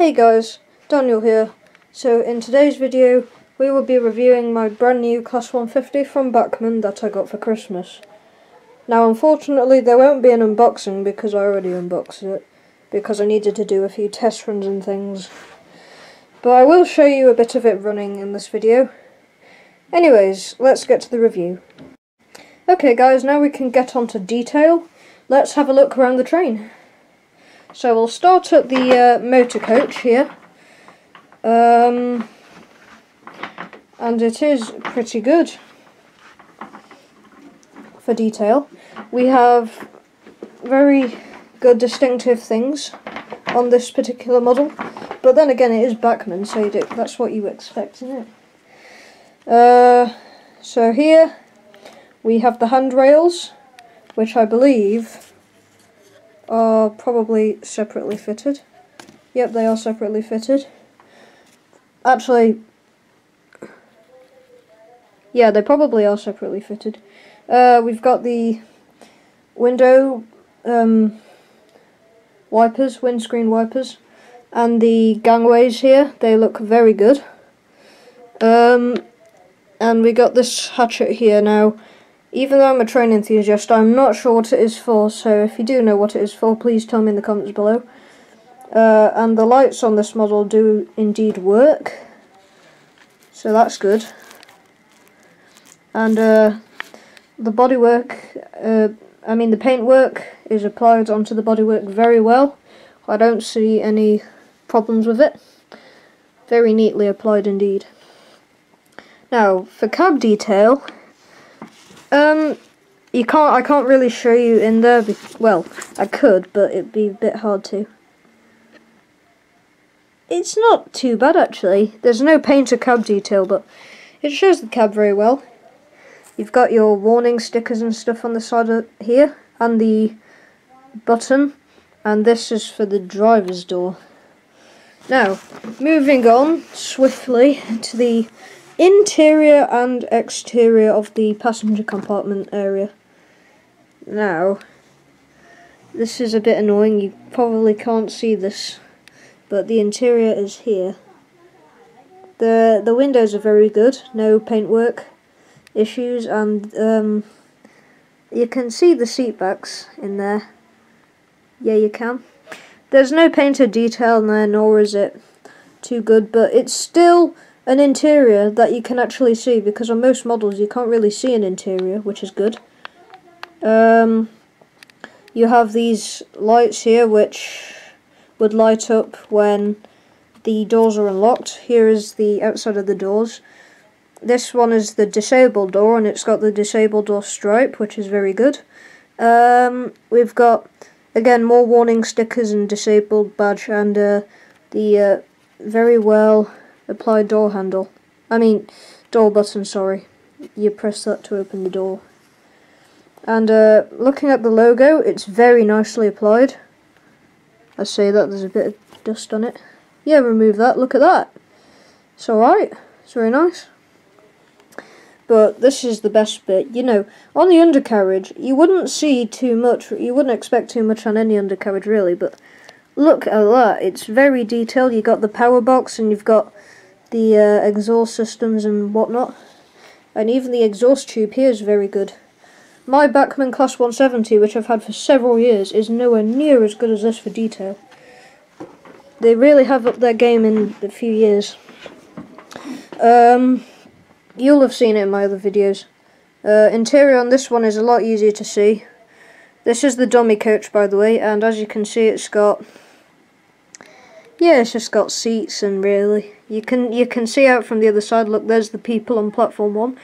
Hey guys, Daniel here. So in today's video we will be reviewing my brand new Class 150 from Bachmann that I got for Christmas. Now unfortunately there won't be an unboxing because I already unboxed it because I needed to do a few test runs and things. But I will show you a bit of it running in this video. Anyways, let's get to the review. Okay guys, now we can get on to detail. Let's have a look around the train. So we'll start at the uh, motor coach here. Um, and it is pretty good for detail. We have very good distinctive things on this particular model. But then again, it is Bachmann, so that's what you expect, isn't it? Uh, so here we have the handrails, which I believe are probably separately fitted. Yep, they are separately fitted. Actually, yeah, they probably are separately fitted. Uh, we've got the window um, wipers, windscreen wipers, and the gangways here. They look very good. Um, and we got this hatchet here now. Even though I'm a train enthusiast, I'm not sure what it is for, so if you do know what it is for, please tell me in the comments below. Uh, and the lights on this model do indeed work, so that's good. And uh, the bodywork, uh, I mean the paintwork is applied onto the bodywork very well. I don't see any problems with it. Very neatly applied indeed. Now, for cab detail, um, you can't. I can't really show you in there. well, I could, but it'd be a bit hard to. It's not too bad actually. There's no paint or cab detail, but it shows the cab very well. You've got your warning stickers and stuff on the side of here, and the button, and this is for the driver's door. Now, moving on swiftly to the interior and exterior of the passenger compartment area. Now, this is a bit annoying, you probably can't see this, but the interior is here. The the windows are very good, no paintwork issues, and um, you can see the seat backs in there. Yeah, you can. There's no painted detail in there, nor is it too good, but it's still an interior that you can actually see because on most models you can't really see an interior which is good. Um, you have these lights here which would light up when the doors are unlocked. Here is the outside of the doors. This one is the disabled door and it's got the disabled door stripe which is very good. Um, we've got again more warning stickers and disabled badge and uh, the uh, very well apply door handle. I mean, door button, sorry. You press that to open the door. And uh, looking at the logo, it's very nicely applied. I say that there's a bit of dust on it. Yeah, remove that. Look at that. It's alright. It's very nice. But this is the best bit. You know, on the undercarriage, you wouldn't see too much. You wouldn't expect too much on any undercarriage, really. But look at that. It's very detailed. You've got the power box and you've got the uh, exhaust systems and whatnot. And even the exhaust tube here is very good. My Bachmann Class 170, which I've had for several years, is nowhere near as good as this for detail. They really have upped their game in a few years. Um, you'll have seen it in my other videos. Uh, interior on this one is a lot easier to see. This is the dummy coach, by the way, and as you can see, it's got yeah, it's just got seats and really you can you can see out from the other side. Look, there's the people on platform one.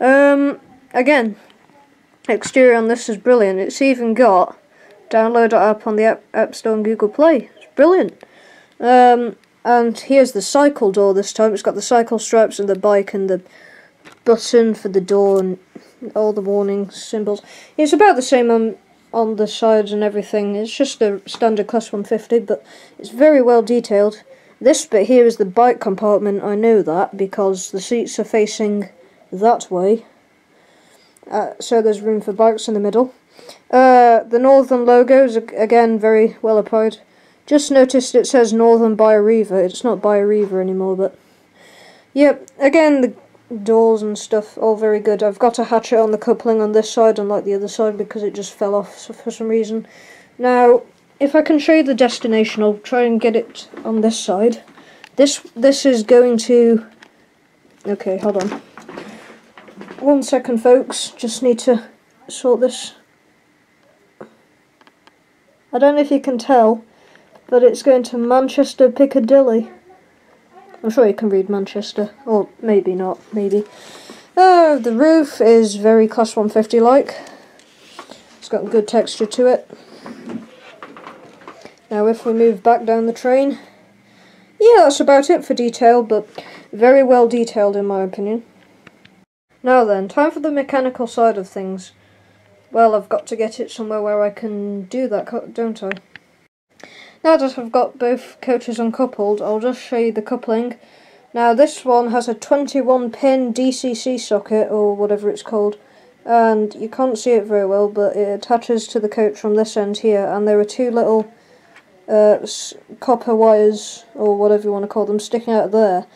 Um, again, exterior on this is brilliant. It's even got download it app on the app, app Store and Google Play. It's brilliant. Um, and here's the cycle door this time. It's got the cycle stripes and the bike and the button for the door and all the warning symbols. It's about the same on on the sides and everything. It's just a standard Class 150, but it's very well detailed. This bit here is the bike compartment, I know that, because the seats are facing that way. Uh, so there's room for bikes in the middle. Uh, the northern logo is, again, very well applied. Just noticed it says Northern by Arriva. It's not by Arriva anymore, but... Yep, again, the doors and stuff, all very good. I've got a hatchet on the coupling on this side, unlike the other side, because it just fell off for some reason. Now, if I can show you the destination, I'll try and get it on this side. This this is going to... Okay, hold on. One second, folks. Just need to sort this. I don't know if you can tell, but it's going to Manchester Piccadilly. I'm sure you can read Manchester, or maybe not, maybe. Uh, the roof is very Class 150 like. It's got good texture to it. Now if we move back down the train, yeah, that's about it for detail, but very well detailed in my opinion. Now then, time for the mechanical side of things. Well, I've got to get it somewhere where I can do that, don't I? Now that I've got both coaches uncoupled, I'll just show you the coupling. Now this one has a 21 pin DCC socket, or whatever it's called, and you can't see it very well, but it attaches to the coach from this end here, and there are two little uh, copper wires, or whatever you want to call them, sticking out there.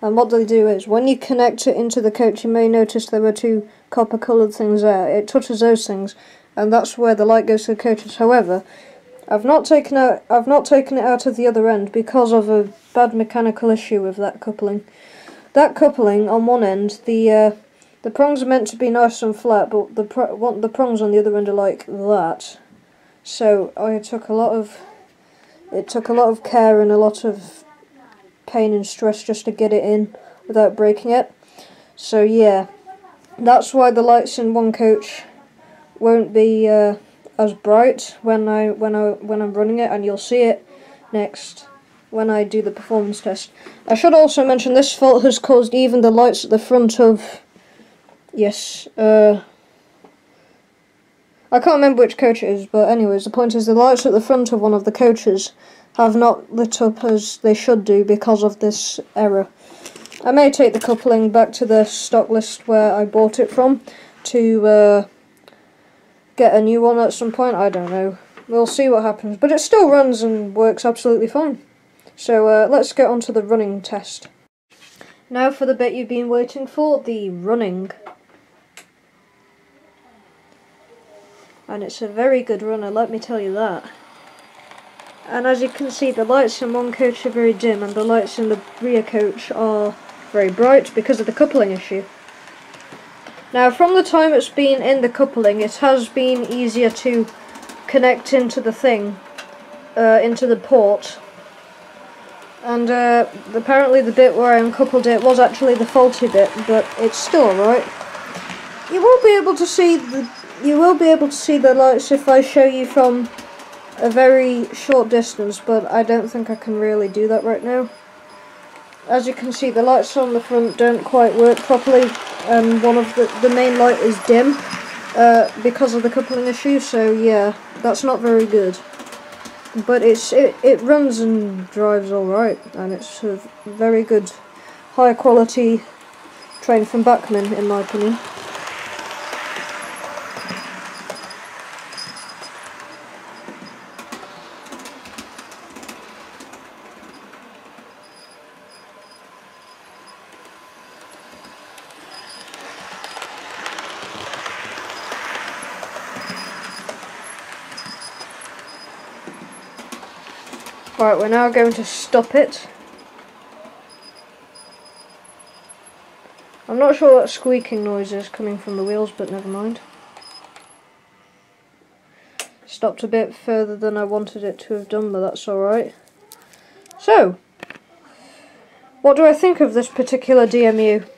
And what they do is, when you connect it into the coach, you may notice there are two copper coloured things there. It touches those things, and that's where the light goes to the coaches. However, I've not taken out I've not taken it out of the other end because of a bad mechanical issue with that coupling. That coupling on one end, the uh, the prongs are meant to be nice and flat, but the pro the prongs on the other end are like that. So I took a lot of it took a lot of care and a lot of pain and stress just to get it in without breaking it. So yeah, that's why the lights in one coach won't be uh, as bright when I when I when I'm running it, and you'll see it next when I do the performance test. I should also mention this fault has caused even the lights at the front of yes. Uh, I can't remember which coach it is, but anyways, the point is the lights at the front of one of the coaches have not lit up as they should do because of this error. I may take the coupling back to the stock list where I bought it from to uh, get a new one at some point, I don't know. We'll see what happens, but it still runs and works absolutely fine. So uh, let's get on to the running test. Now for the bit you've been waiting for, the running. And it's a very good runner, let me tell you that. And as you can see, the lights in one coach are very dim, and the lights in the rear coach are very bright because of the coupling issue. Now, from the time it's been in the coupling, it has been easier to connect into the thing, uh, into the port. And uh, apparently the bit where I uncoupled it was actually the faulty bit, but it's still alright. You won't be able to see the you will be able to see the lights if I show you from a very short distance, but I don't think I can really do that right now. As you can see, the lights on the front don't quite work properly, and one of the, the main light is dim uh, because of the coupling issue, so yeah, that's not very good. But it's it, it runs and drives alright, and it's a very good, high quality train from Bachmann, in my opinion. Right, we're now going to stop it. I'm not sure what squeaking noise is coming from the wheels, but never mind. Stopped a bit further than I wanted it to have done, but that's alright. So, what do I think of this particular DMU?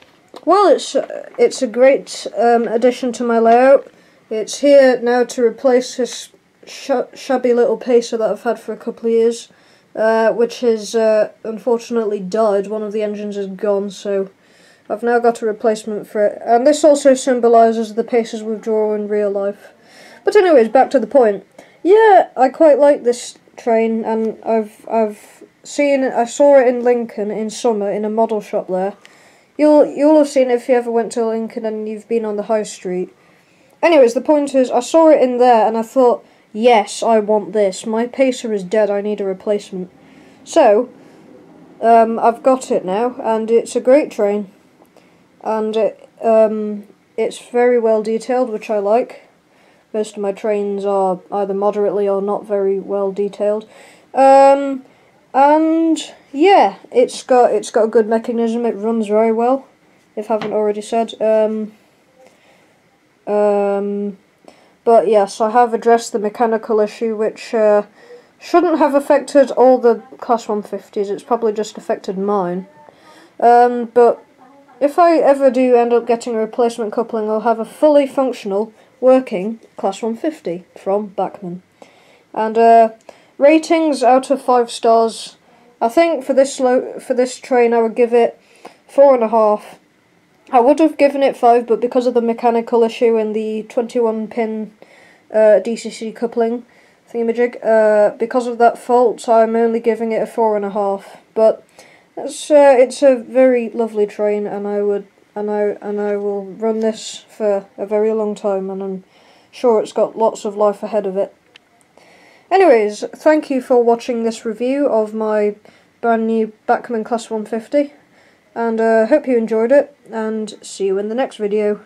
Well, it's it's a great um, addition to my layout. It's here now to replace this sh shabby little pacer that I've had for a couple of years. Uh, which has uh, unfortunately died. One of the engines is gone, so I've now got a replacement for it. And this also symbolises the paces withdrawal in real life. But anyways, back to the point. Yeah, I quite like this train, and I've I've seen it. I saw it in Lincoln in summer in a model shop there. You'll you'll have seen it if you ever went to Lincoln and you've been on the high street. Anyways, the point is, I saw it in there, and I thought yes, I want this. My pacer is dead, I need a replacement. So, um, I've got it now, and it's a great train. And it, um, it's very well detailed, which I like. Most of my trains are either moderately or not very well detailed. Um, and yeah, it's got it's got a good mechanism. It runs very well. If I haven't already said. Um, um, but yes, I have addressed the mechanical issue, which uh, shouldn't have affected all the Class 150s. It's probably just affected mine. Um, but if I ever do end up getting a replacement coupling, I'll have a fully functional, working Class 150 from Bachmann. And uh, ratings out of five stars. I think for this for this train, I would give it four and a half. I would have given it five, but because of the mechanical issue and the 21 pin uh, DCC coupling thingamajig, uh, because of that fault, I'm only giving it a four and a half. But it's uh, it's a very lovely train, and I would and I and I will run this for a very long time, and I'm sure it's got lots of life ahead of it. Anyways, thank you for watching this review of my brand new Bachmann Class 150, and uh, hope you enjoyed it, and see you in the next video.